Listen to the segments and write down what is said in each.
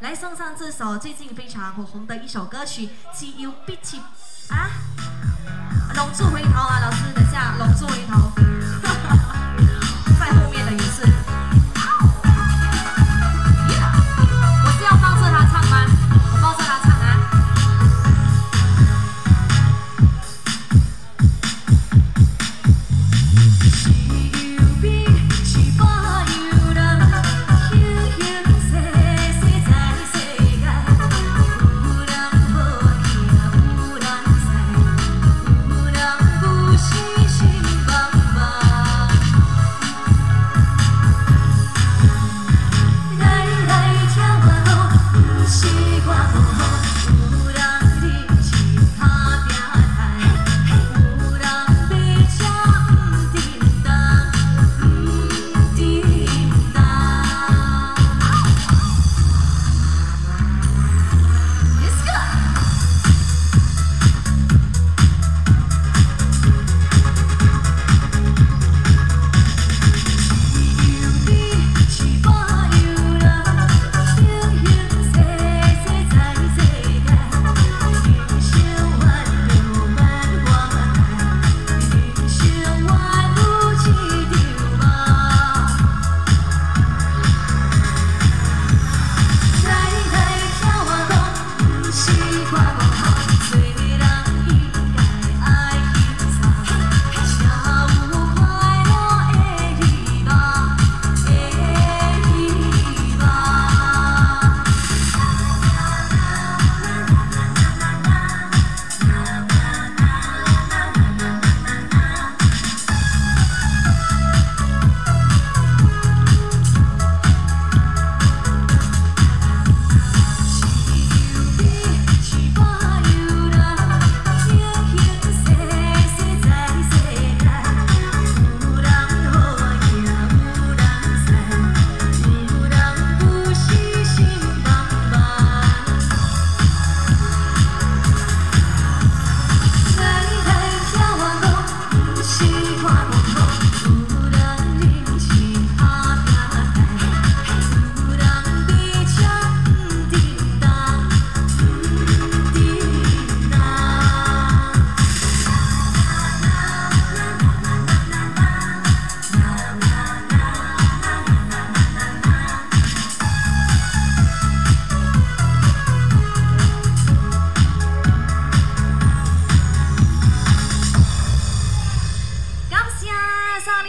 来送上这首最近非常火红的一首歌曲《See You Bitch》啊，龙柱回头。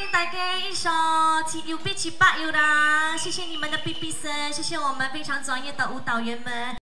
少林大家一首《七又比七八又啦》，谢谢你们的 B B 声，谢谢我们非常专业的舞蹈员们。